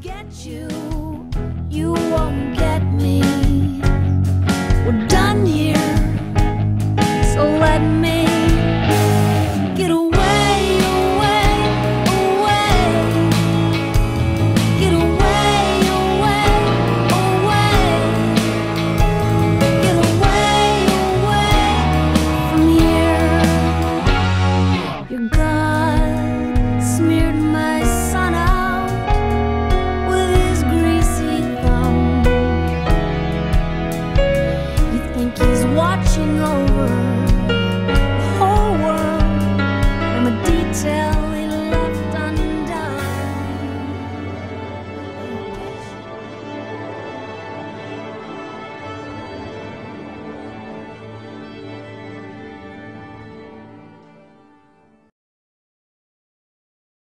get you, you won't get me. We're done here, so let me get away, away, away. Get away, away, away. Get away, away from here. You're gone. is watching over.